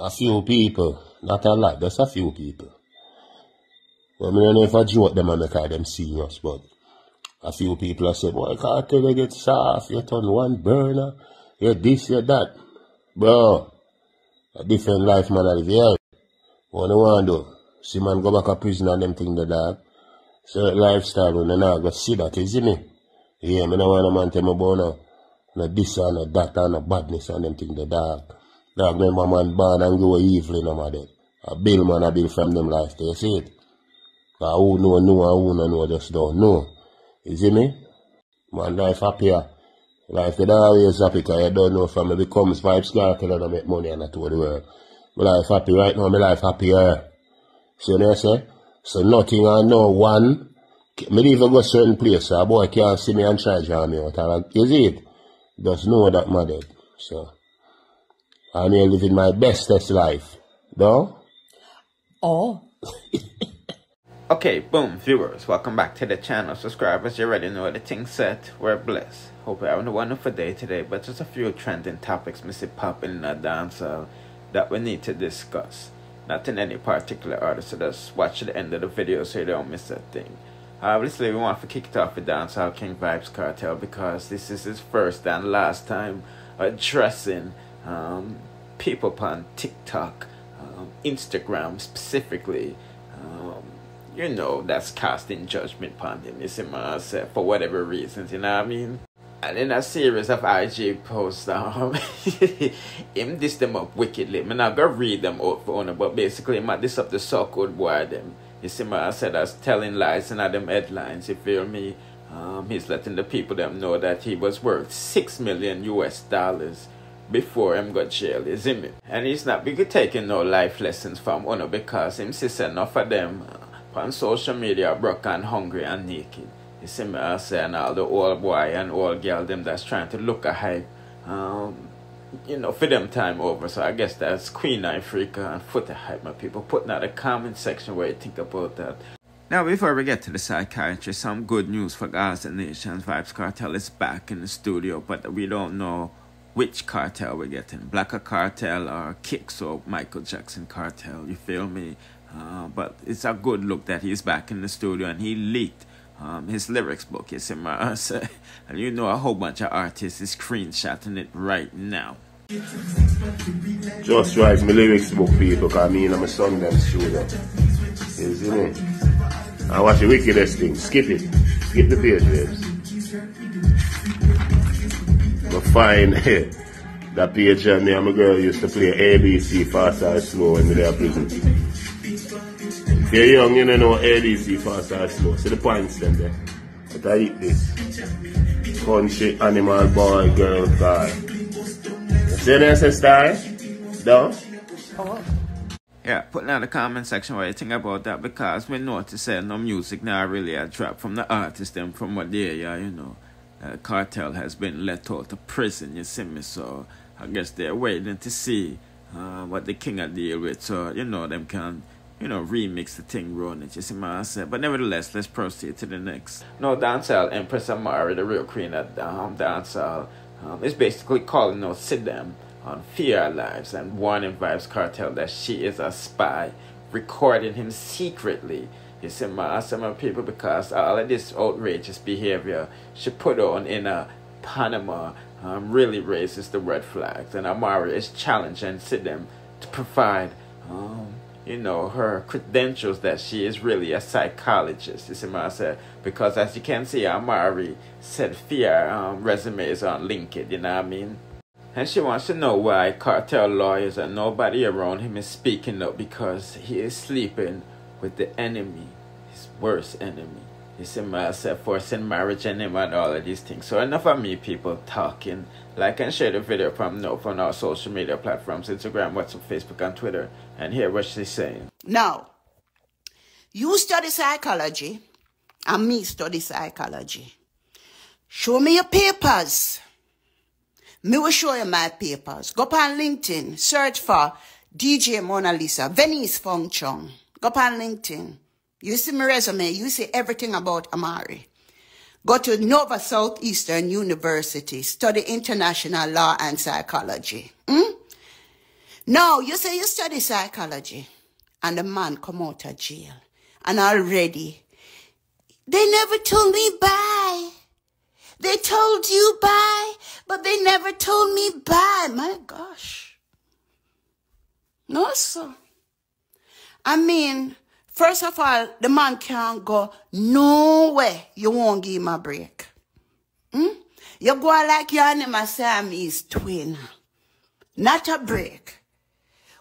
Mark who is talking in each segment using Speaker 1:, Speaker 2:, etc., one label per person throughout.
Speaker 1: a few people, not a lot, just a few people. Well, I don't know if I joke them and make them serious, but a few people have said, boy, Kartel, you get soft, you turn one burner, you this, you that. Bro, a different life, man, I live here. What do you want to do? See man go back to prison and them thing the dog. So lifestyle when I not go see that, you me? Yeah, me no want a man tell me about no, no this and no that and no badness and them thing the dog. Dog remember man born and go evil in them dead. A bill man a bill from them life, you see it? Cause who know know and who no know just don't know. You see me? Man life happier. Life they always happy because you don't know from it becomes Vybz Kartel and I make money and I told the world. My life happy right now, my life happier. See what I say? So nothing I know one. Me even go certain place, a boy can't see me and try draw me out. You see it? Just know that my dead. So I'm here living my bestest life. No?
Speaker 2: Oh.
Speaker 3: Okay, boom, viewers, welcome back to the channel. Subscribers, you already know the thing set. We're blessed. Hope you're having a wonderful day today, but just a few trending topics we see popping in the dance that we need to discuss. Not in any particular order, so just watch the end of the video so you don't miss a thing. Obviously, we want to kick it off with Dancehall King Vybz Kartel because this is his first and last time addressing um, people on TikTok, um, Instagram specifically. Um, you know that's casting judgment upon him, you see myself, for whatever reasons, you know what I mean? And in a series of IG posts, um, him diss them up wickedly. I'm gonna read them out for honor, but basically, him this up the so-called boy them. You see my I said as telling lies in them headlines, you feel me? Um, he's letting the people them know that he was worth six million US dollars before him got jail, is him? And he's not be taking no life lessons from honor because him sister enough of them on social media broke and hungry and naked. You see me I say and all the old boy and old girl them that's trying to look a hype. Um, you know, for them time over. So I guess that's Queen Ifrica and Foota Hype, my people. Putting out a comment section where you think about that. Now, before we get to the psychiatry, some good news for Gaza Nations. Vybz Kartel is back in the studio, but we don't know which Kartel we're getting. Blacker Kartel or Kicks or Michael Jackson Kartel, you feel me? Uh, but it's a good look that he's back in the studio and he leaked um, his lyrics book. It's in my and you know a whole bunch of artists is screenshotting it right now.
Speaker 1: Just write my lyrics book, people, because me and my son them shooter see me? I watch the wickedest thing. Skip it. Skip the page, babes. But fine. that page and me and my girl used to play ABC fast and slow they were prison. You're young, you don't know ADC fast or slow. See the points then there. But I eat this. Country, animal, boy, girl, guy. See this, sister? No? Oh.
Speaker 3: Yeah, put in the comment section what you think about that because we notice that no music now really a drop from the artist and from what they yeah, you know. Uh, Kartel has been let out of prison, you see me, so I guess they're waiting to see uh, what the king will deal with so you know them can you know, remix the thing, run it, you see what I said. But nevertheless, let's proceed to the next. No, dancehall Empress Amari, the real queen of um, dancehall, um, is basically calling out Sidem on Fear Lives and warning Vybz Kartel that she is a spy, recording him secretly. You see, my some people because all of this outrageous behavior she put on in a Panama um, really raises the red flags, and Amari is challenging Sidem to provide um, you know, her credentials that she is really a psychologist, you see I said? Because as you can see, Amari said fear um, resumes on LinkedIn, you know what I mean? And she wants to know why Kartel lawyers and nobody around him is speaking up because he is sleeping with the enemy, his worst enemy. You see myself forcing marriage and him and all of these things. So enough of me people talking. Like and share the video from no from our social media platforms, Instagram, WhatsApp, Facebook, and Twitter, and hear what she's saying.
Speaker 2: Now, you study psychology, and me study psychology. Show me your papers. Me will show you my papers. Go on LinkedIn, search for DJ Mona Lisa, Venice Fong Chong. Go on LinkedIn. You see my resume, you see everything about Amari. Go to Nova Southeastern University, study international law and psychology. Hmm? Now, you say you study psychology and the man come out of jail and already they never told me bye. They told you bye, but they never told me bye. My gosh. No, sir. I mean, first of all, the man can't go nowhere. You won't give him a break. Hmm? You go like your name Siamese twin. Not a break.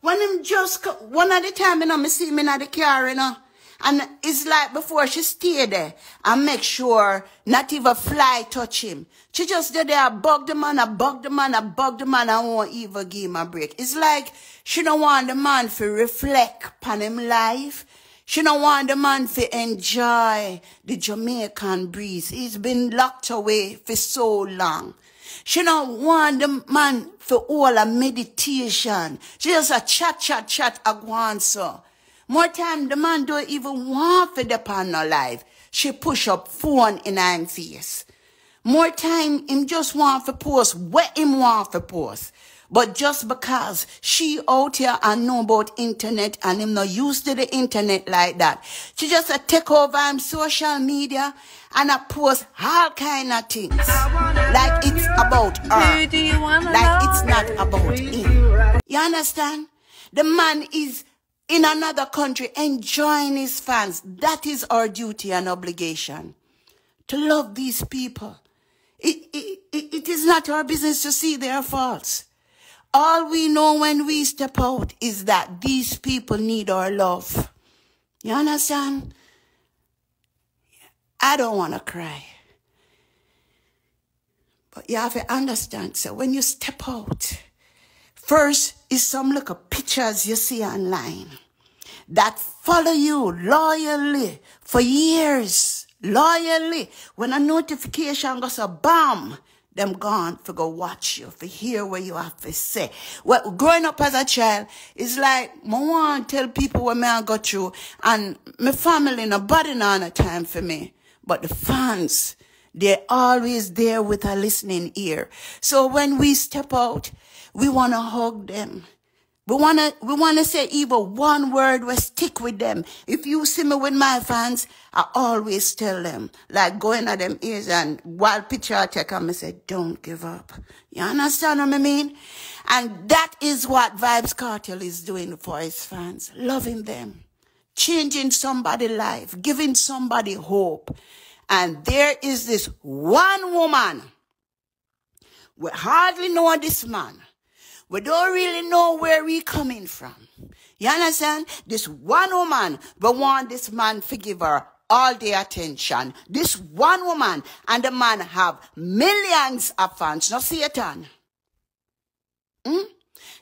Speaker 2: When him just, one of the time, you know, me see me in the car, you know, and it's like before she stay there and make sure not even fly touch him. She just did there, bug the man, I bug the man, I bug the man, I won't even give him a break. It's like she don't want the man to reflect upon him life. She don't want the man to enjoy the Jamaican breeze. He's been locked away for so long. She don't want the man for all a meditation. She just a chat, chat, chat, a so. More time, the man don't even want for depend on life. She push up phone in her face. More time, him just want for post what him want for post. But just because she out here and know about internet and him not used to the internet like that, she just a take over him social media and a post all kind of things. Like it's about her. Like it's not about him. You understand? The man is in another country enjoying his fans. That is our duty and obligation. To love these people. It, it, it, it is not our business to see their faults. All we know when we step out is that these people need our love. You understand? I don't want to cry. But you have to understand, so when you step out, first is some little pictures you see online that follow you loyally for years. Loyally. When a notification goes a bam, them gone for go watch you, for hear what you have to say. Well, growing up as a child, it's like, I want tell people what me I got through, and my family nobody on a time for me. But the fans, they're always there with a listening ear. So when we step out, we want to hug them. We wanna we wanna say even one word will stick with them. If you see me with my fans, I always tell them, like going at them ears and while picture I take I say, don't give up. You understand what I mean? And that is what Vybz Kartel is doing for his fans. Loving them. Changing somebody's life, giving somebody hope. And there is this one woman. We hardly know this man. We don't really know where we coming from. You understand? This one woman, we want this man forgive her all the attention. This one woman and the man have millions of fans. No Satan. Hmm?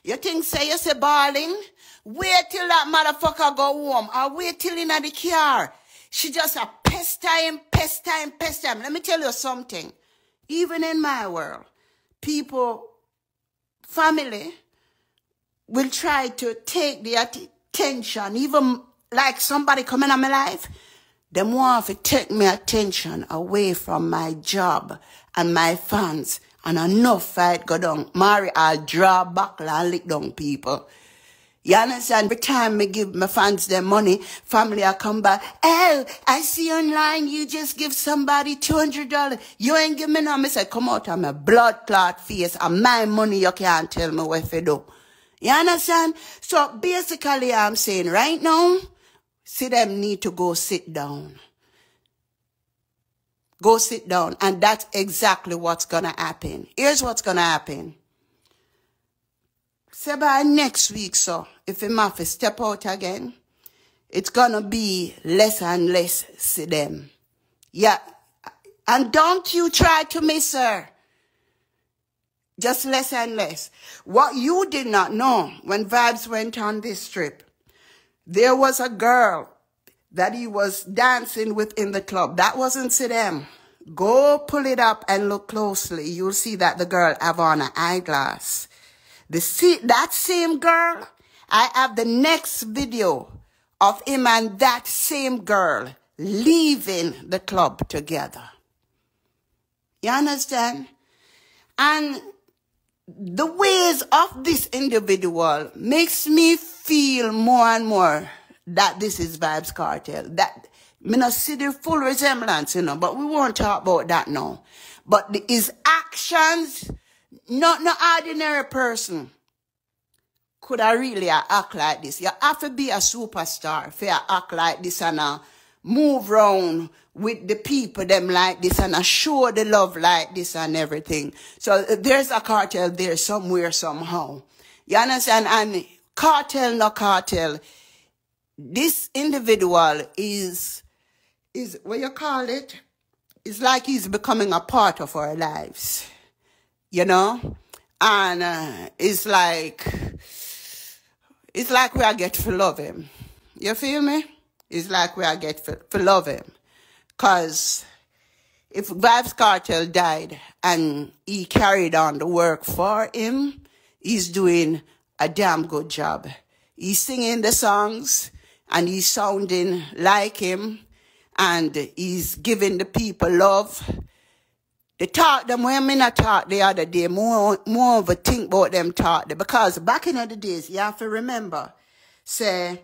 Speaker 2: You think say you say balling? Wait till that motherfucker go home or wait till in the car. She just a pest time, pest time, pest time. Let me tell you something. Even in my world, people family will try to take the attention, even like somebody coming in my life, them want to take my attention away from my job and my fans. And enough fight go down. Mary, I'll draw back and lick down people. You understand? Every time I give my fans their money, family I come back. Oh, I see online you just give somebody $200. You ain't give me no. I say, come out of my blood clot face and my money you can't tell me what to do. You understand? So basically I'm saying right now, see them need to go sit down. Go sit down. And that's exactly what's going to happen. Here's what's going to happen. Say by next week, so if him have to step out again, it's gonna be less and less see them. Yeah. And don't you try to miss her. Just less and less. What you did not know when Vybz went on this trip, there was a girl that he was dancing with in the club. That wasn't them. Go pull it up and look closely. You'll see that the girl have on an eyeglass. The see, that same girl, I have the next video of him and that same girl leaving the club together. You understand? And the ways of this individual makes me feel more and more that this is Vybz Kartel. That me not see the full resemblance, you know, but we won't talk about that now. But the, his actions, not no ordinary person could I really act like this. You have to be a superstar for act like this and uh, move around with the people them like this and uh, show the love like this and everything. So uh, there's a Kartel there somewhere somehow. You understand? And Kartel, no Kartel. This individual is is what you call it? It's like he's becoming a part of our lives, you know, and uh, it's like it's like we are get to love him. You feel me? It's like we are get to, love him, cause if Vybz Kartel died and he carried on the work for him, he's doing a damn good job. He's singing the songs and he's sounding like him and he's giving the people love. The talk them when me not talk the other day, more more of a think about them talk because back in the days, you have to remember, say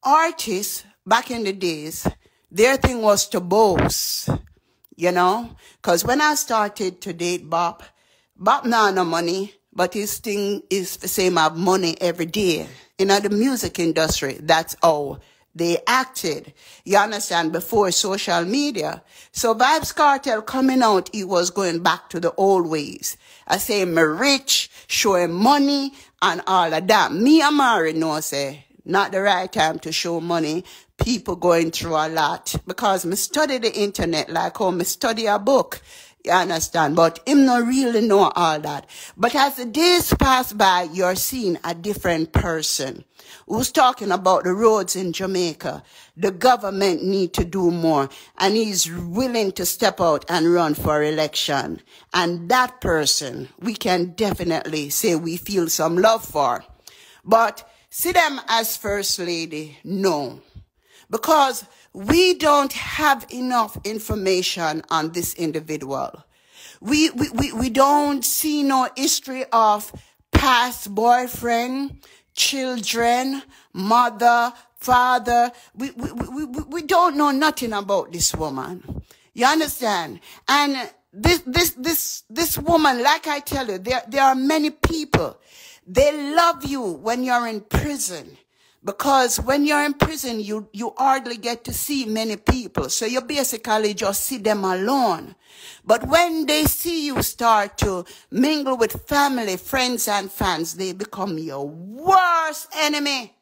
Speaker 2: artists back in the days, their thing was to boast, you know? Because when I started to date Bob, Bob now no money, but his thing is the same have money every day. You know, the music industry, that's all they acted, you understand, before social media. So Vybz Kartel coming out, he was going back to the old ways. I say, me rich, showing money and all of that. Me and Mari know, say, not the right time to show money. People going through a lot because me study the internet like how me study a book. You understand? But him not really know all that. But as the days pass by, you're seeing a different person who's talking about the roads in Jamaica. The government need to do more. And he's willing to step out and run for election. And that person, we can definitely say we feel some love for. But see them as first lady? No. Because we don't have enough information on this individual. We, we, we, we don't see no history of past boyfriend, children, mother, father. We, we, we, we, don't know nothing about this woman. You understand? And this, this, this, this woman, like I tell you, there, there are many people. They love you when you're in prison. Because when you're in prison, you, you hardly get to see many people. So you basically just see them alone. But when they see you start to mingle with family, friends, and fans, they become your worst enemy.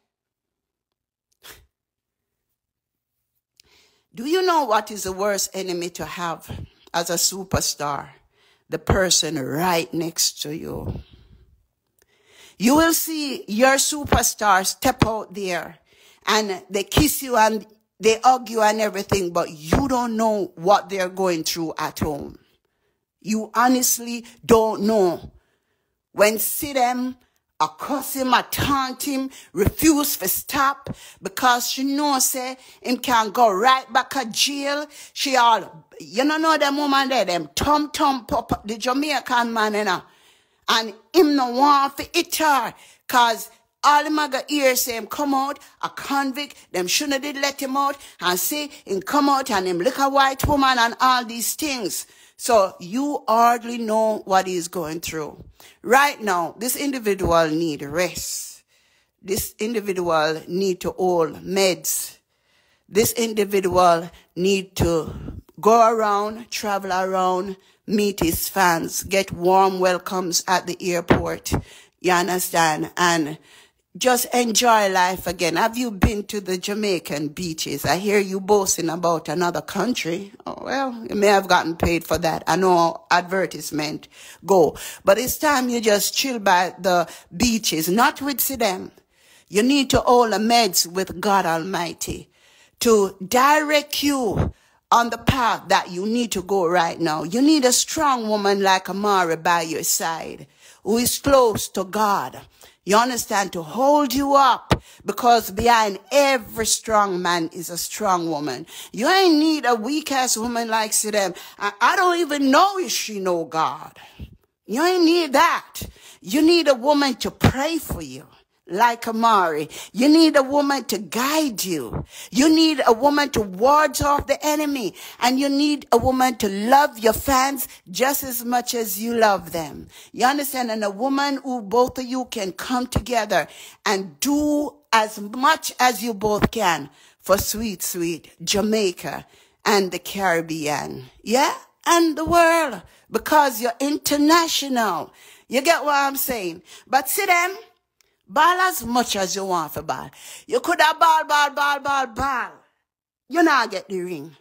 Speaker 2: Do you know what is the worst enemy to have as a superstar? The person right next to you. You will see your superstars step out there and they kiss you and they hug you and everything, but you don't know what they're going through at home. You honestly don't know. When see them, I cuss him, I taunt him, refuse to stop because she know say him can go right back to jail. She all, you know, know them woman there, them tom tom pop, the Jamaican man, you know. And him no want for it her. Cause all him got ear say him come out, a convict, them shouldn't did let him out, and say him come out and him look a white woman and all these things. So you hardly know what he's going through. Right now, this individual need rest. This individual need to hold meds. This individual need to go around, travel around, meet his fans, get warm welcomes at the airport. You understand? And just enjoy life again. Have you been to the Jamaican beaches? I hear you boasting about another country. Oh, well, you may have gotten paid for that. I know advertisement go, but it's time you just chill by the beaches, not with them. You need to hold the meds with God Almighty to direct you on the path that you need to go right now. You need a strong woman like Amari by your side who is close to God. You understand? To hold you up because behind every strong man is a strong woman. You ain't need a weak ass woman like them. I, I don't even know if she know God. You ain't need that. You need a woman to pray for you. Like Amari. You need a woman to guide you. You need a woman to ward off the enemy. And you need a woman to love your fans just as much as you love them. You understand? And a woman who both of you can come together and do as much as you both can for sweet, sweet Jamaica and the Caribbean. Yeah? And the world. Because you're international. You get what I'm saying? But see them? Ball as much as you want for ball. You could have ball, ball, ball, ball, ball. You not get the ring.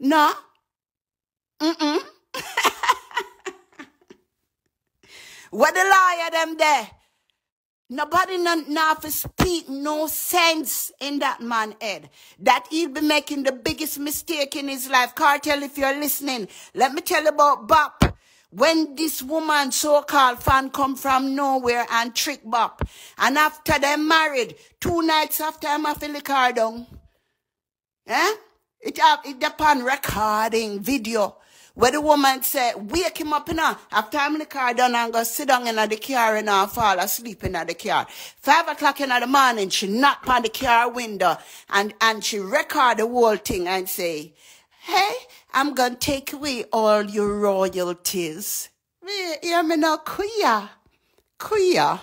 Speaker 2: No? Mm-mm. what the liar them there? Nobody not now for speak no sense in that man head. That he'll be making the biggest mistake in his life. Kartel, if you're listening, let me tell you about Bop. When this woman, so-called fan, come from nowhere and trick Bop. And after they married, two nights after I'm car down. Eh? It have it recording video. Where the woman said, wake him up now. After I'm in the car done and go sit down in the car and I fall asleep in the car. Five o'clock in the morning, she knock on the car window and, and she record the whole thing and say, Hey, I'm going to take away all your royalties. Me, hear me now, queer. Queer.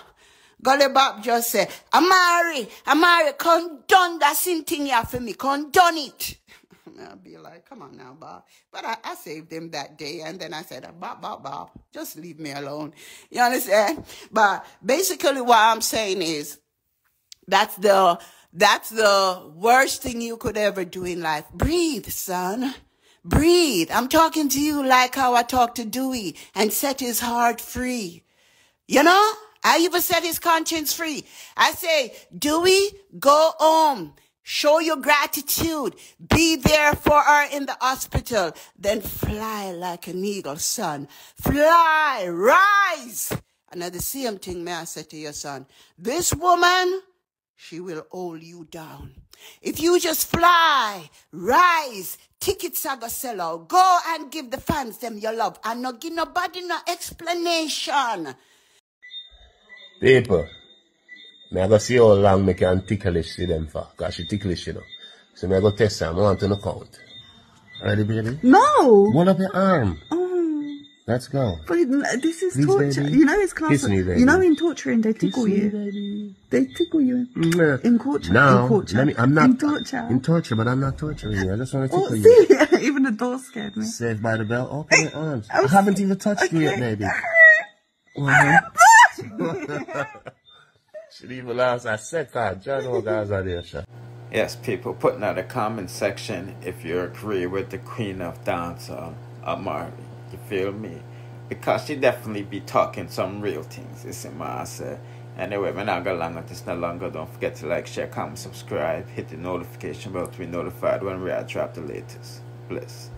Speaker 2: Gully Bop just say, Amari, Amari, come done that same thing here for me. Come done it. I'll be like, come on now, Bob. But I, I saved him that day. And then I said, Bob, Bob, Bob, just leave me alone. You understand? But basically what I'm saying is, that's the that's the worst thing you could ever do in life. Breathe, son. Breathe. I'm talking to you like how I talk to Dewey and set his heart free. You know? I even set his conscience free. I say, Dewey, go home. Show your gratitude. Be there for her in the hospital. Then fly like an eagle, son. Fly, rise. The same thing, may I say to your son, this woman, she will hold you down. If you just fly, rise, tickets are gonna sell out. Go and give the fans them your love and not give nobody no explanation.
Speaker 1: People, me I go see how long me can ticklish see them for. Cause she ticklish, you know. So me I go test her. I want to know count. Ready, baby?
Speaker 4: No.
Speaker 1: Hold up your arm.
Speaker 4: Oh,
Speaker 1: Let's go.
Speaker 4: but this is
Speaker 1: Please,
Speaker 4: torture.
Speaker 1: baby.
Speaker 4: You know it's class.
Speaker 1: Kiss me, baby.
Speaker 4: You know in torturing they tickle
Speaker 1: Kiss me,
Speaker 4: you.
Speaker 1: baby.
Speaker 4: They tickle you.
Speaker 1: Mwah.
Speaker 4: In torture.
Speaker 1: No,
Speaker 4: In torture.
Speaker 1: let me, I'm not
Speaker 4: In torture.
Speaker 1: in torture, but I'm not torturing you. I just want to
Speaker 4: Oh,
Speaker 1: tickle you.
Speaker 4: see, even the door scared me.
Speaker 1: Saved by the bell. Open your arms. I
Speaker 4: was-
Speaker 1: haven't even touched you yet,
Speaker 4: Okay.
Speaker 1: baby. Uh-huh. Should even last I said that. John all guys are there, sir.
Speaker 3: Yes, people, put in the comment section if you agree with the queen of dancehall, Amari. You feel me? Because she definitely be talking some real things, it's in my. Anyway, we're not going long with this no longer. Don't forget to like, share, comment, subscribe, hit the notification bell to be notified when we are drop the latest. Bless.